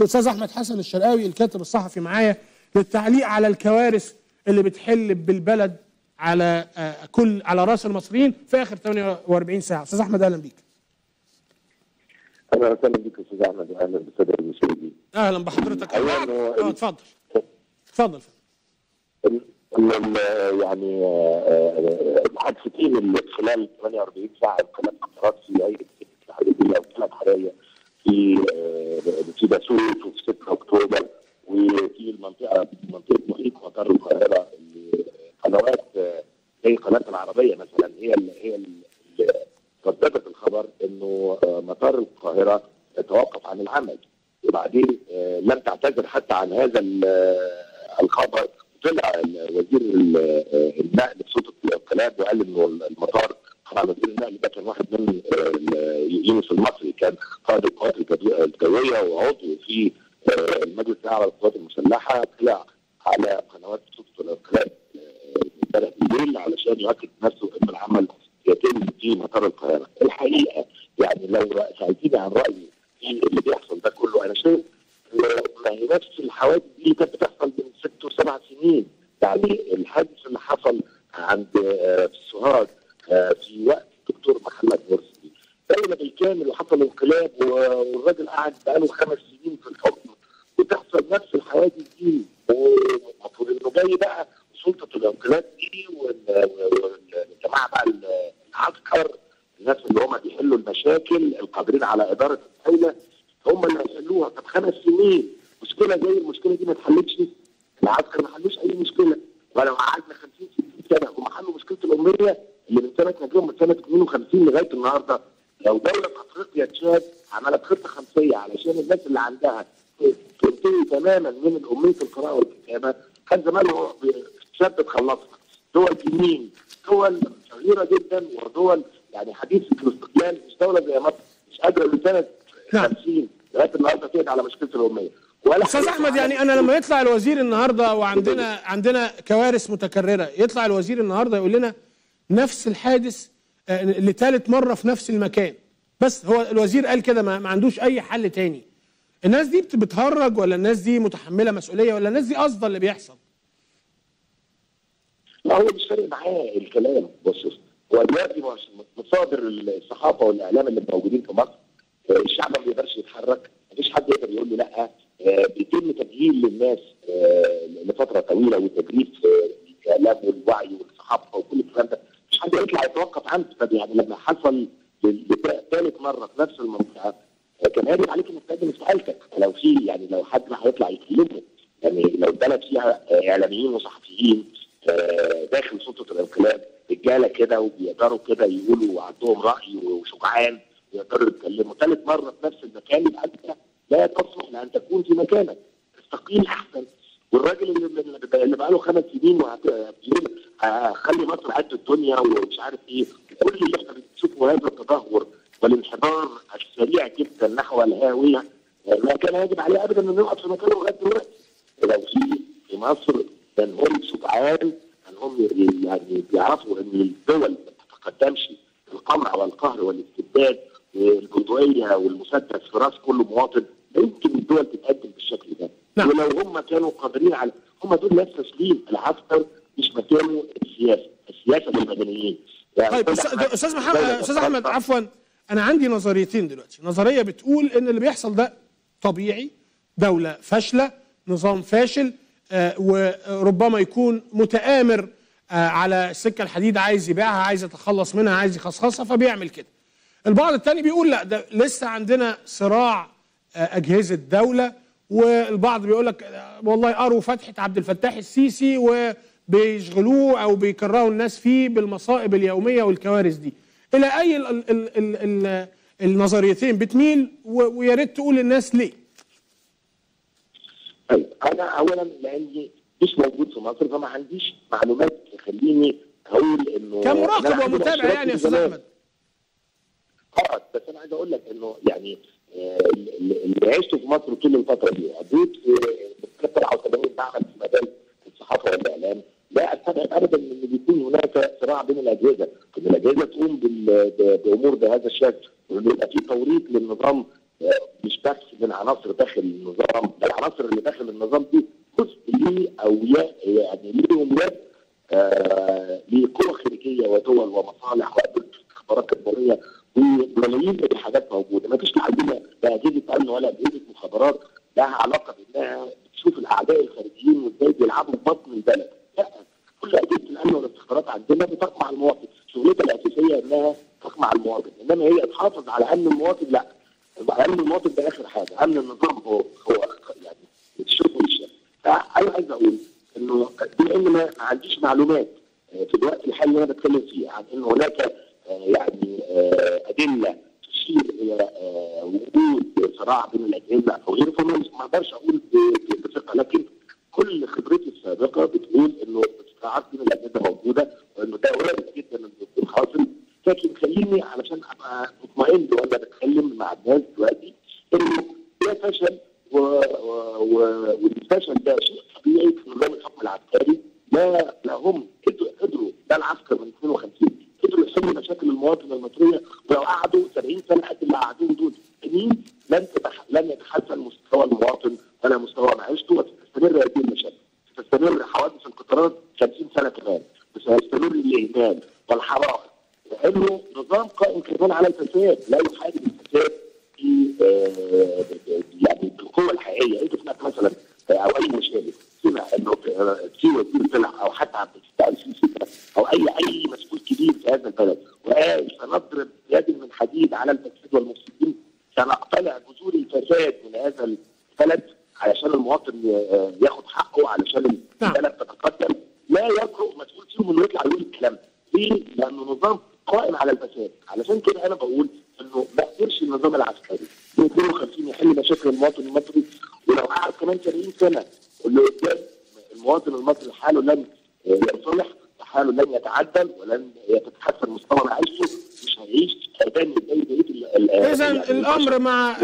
الأستاذ أحمد حسن الشرقاوي الكاتب الصحفي معايا للتعليق على الكوارث اللي بتحل بالبلد على آه، كل على رأس المصريين في آخر 48 ساعة. أستاذ أحمد أهلا بيك. أهلا وسهلا بك أستاذ أحمد واهلا بالساده المشاهدين. أهلا بحضرتك. هو- آه اتفضل. اتفضل. يعني آه، آه، الحادثتين اللي خلال 48 ساعة ثلاث قطارات في هيئه السكك الحديديه وثلاث حرايق في آه، باسوت وفي 6 اكتوبر وفي المنطقة منطقه محيط مطار القاهره اللي قنوات آه، زي قناه العربيه مثلا هي ال- هي ال- اللي رددت الخبر انه آه، مطار القاهره توقف عن العمل وبعدين آه، لم تعتذر حتى عن هذا ال- آه، الخبر طلع وزير ال- آه، النقل بصوت الانقلاب وقال انه المطار طبعا وزير النقل ده كان واحد من آه، يونس المصري كان قائد القوات الجو- الجويه وعضو في آه، المجلس الأعلى للقوات المسلحة طلع على قنوات صوت الانقلاب آه، امبارح بالليل علشان يؤكد نفسه إن العمل يتم في مطار القاهرة. الحقيقة يعني لو سألتني عن رأيي في اللي بيحصل ده كله أنا شايف ما هي نفس الحوادث دي كانت بتحصل من ست وسبع سنين يعني الحادث اللي حصل عند آه، في سوهاج آه، في وقت الدكتور محمد مرسي دولة بالكامل وحصل انقلاب والراجل قعد بقاله خمس سنين في الحكم وتحصل نفس الحوادث دي والمفروض انه جاي بقى سلطه الانقلاب دي وال- والجماعه بقى ال- العسكر الناس اللي هم بيحلوا المشاكل القادرين على إدارة الدولة هم اللي هيحلوها طب خمس سنين. مشكلة زي المشكلة دي ما اتحلتش. العسكر ما حلوش أي مشكلة. ولو قعدنا 50 60 سنة هم حلوا مشكلة الاميه اللي من سنة نجيهم من سنة 52 لغاية النهارده لو دولة أفريقيا تشاد عملت خطة خمسية علشان الناس اللي عندها تنتهي تماما من الاميه القراءه والكتابه كان زمان تشد خلصها دول يمين دول صغيرة جدا ودول يعني حديثه الاستقلال مش دولة زي مصر مش قادرة من سنه نعم. 50 لغاية النهارده تقعد على مشكلة الأمية. ولا أستاذ أحمد يعني أنا لما يطلع الوزير النهارده وعندنا عندنا كوارث متكررة يطلع الوزير النهارده يقول لنا نفس الحادث آه، لثالث مرة في نفس المكان. بس هو الوزير قال كده ما, ما عندوش أي حل تاني. الناس دي بت- بتهرج ولا الناس دي متحملة مسؤولية ولا الناس دي قصدة اللي بيحصل؟ هو مش فارق معاه الكلام. بص هو دلوقتي مصادر الصحافة والإعلام اللي موجودين في مصر آه، الشعب ما بيقدرش يتحرك مفيش حد يقدر يقول له لأ آه، بيتم تجهيل للناس آه، لفترة طويلة وتدريب في الاعلام والوعي والصحافة وكل الكلام ده. مش حد يطلع يتوقف عنه يعني لما حصل ثالث مرة في نفس المنطقة كان يجب عليك إنك تقدم استقالتك. لو في يعني لو حد هيطلع يكلمه يعني لو البلد فيها إعلاميين وصحفيين داخل سلطة الانقلاب رجالة كده وبيقدروا كده يقولوا عندهم رأي وشجعان ويقدروا يتكلموا. ثالث مرة في نفس المكان يبقى أنت لا تصلح لأن تكون في مكانك. استقيل أحسن. والراجل اللي اللي- بقى له خمس سنين وهت- بيقول هخلي مصر قد الدنيا ومش عارف إيه. كل اللي إحنا بنشوفه هذا التدهور والانحدار السريع جدا نحو الهاوية. ما كان يجب عليه ابدا إنه يقعد في مكانه لغاية دلوقتي. لو في في مصر كان هم شجعان كان هم يعني بيعرفوا إن الدول ما تتقدمش القمع والقهر والاستبداد والبندقيه والمسدس في رأس كل مواطن لا يمكن الدول تتقدم بالشكل ده نعم. ولو هم كانوا قادرين على هم دول ناس تسليم العسكر مش مكانه السياسة السياسة للمدنيين يعني طيب أستاذ محمد أستاذ أحمد. عفوا أنا عندي نظريتين دلوقتي نظرية بتقول إن اللي بيحصل ده طبيعي دولة فاشلة نظام فاشل وربما يكون متآمر آه، على السكة الحديد عايز يبيعها عايز يتخلص منها عايز يخصخصها فبيعمل كده. البعض الثاني بيقول لا ده لسه عندنا صراع آه، أجهزة دولة والبعض بيقول لك آه، والله قروا فتحة عبد الفتاح السيسي وبيشغلوه أو بيكرهوا الناس فيه بالمصائب اليومية والكوارث دي. إلى أي ال ال ال ال ال النظريتين بتميل ويا ريت تقول للناس ليه. طيب أنا اولا لأني مش موجود في مصر فما عنديش معلومات تخليني أقول إنه كمراقب ومتابع يعني يا أستاذ. أحمد آه بس أنا عايز أقول لك إنه يعني آه، اللي عشته في مصر طول الفترة دي قضيت في 87 بعمل في مجال الصحافة والإعلام لا استبعد ابدا إن بيكون هناك صراع بين الأجهزة، إن الأجهزة تقوم بأمور بهذا الشكل وانه يبقى في توريط للنظام آه، مش بس من عناصر داخل النظام العناصر اللي داخل النظام دي جزء ليه أو يعني ليهم يد آه لقوى خارجية ودول ومصالح وأدلة استخبارات كبريه وملايين من الحاجات موجودة. ما فيش عندنا لا اجهزه امن ولا اجهزه مخابرات لها علاقة بإنها بتشوف الأعداء الخارجيين وإزاي بيلعبوا بطن البلد. لا كل اجهزه الأمن والاستخبارات عندنا بتقمع المواطن. شغلتها الأساسية إنها تقمع المواطن إنما هي تحافظ على أمن المواطن لا. امن المواطن ده آخر حاجة. امن النظام هو هو يعني والشغل فأنا عايز أقول إنه بما إن ما عنديش معلومات في الوقت الحالي اللي أنا بتكلم فيه عن إن هناك يعني أدلة تشير إلى وجود صراع بين الأجهزة أو غيره فما ما أقدرش أقول بثقه لكن كل خبرتي السابقة بتقول إنه الصراعات بين الأجهزة موجودة وإنه ده وارد جدا انه يكون حاصل. لكن خليني علشان ابقى مطمئن وأنا بتكلم مع الناس دلوقتي انه ده فشل و... و... والفشل ده شيء طبيعي في نظام الحكم العسكري لا لا هم قدروا قدروا ده العسكر من 52 قدروا يحلوا مشاكل المواطن المصرية ولو قعدوا 70 سنة قد اللي قعدوه دول. سنين لن. لن يتحسن مستوى المواطن ولا مستوى معيشته وستستمر هذه المشاكل. ستستمر حوادث القطارات 50 سنة كمان. وسيستمر الإهمال والحرائق. لأنه نظام قائم كمان على الفساد. لا يحارب الفساد في آه يعني بالقوة الحقيقية. أنت سمعت مثلا أو اي مشاهد سمع إنه في وزير طلع أو حتى عبد الفتاح السيسي أو أي أي مسؤول كبير في هذا البلد وقال سنضرب يد من حديد على الفساد والمفسدين سنقتلع جذور الفساد من هذا البلد علشان المواطن ياخد حقه علشان البلد تتقدم. لا يجرؤ مسؤول فيهم إنه يطلع يقول الكلام. ليه؟ لأنه نظام قائم على الفساد. علشان كده أنا بقول إنه ما قدرش النظام العسكري من 52 يحل مشاكل المواطن المصري. ولو قعد كمان 70 سنة واللي قدام المواطن المصري حاله لن ينصلح وحاله لن يتعدل ولن يتحسن مستوى معيشته اذا الأمر مع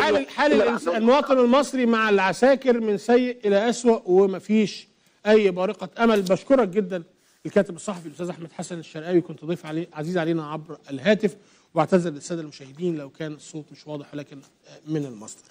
حال حال المواطن المصري مع العساكر من سيء إلى اسوء ومفيش أي بارقة أمل. بشكرك جدا الكاتب الصحفي الأستاذ أحمد حسن الشرقاوي. كنت ضيف عليه عزيز علينا عبر الهاتف واعتذر للسادة المشاهدين لو كان الصوت مش واضح ولكن من المصدر.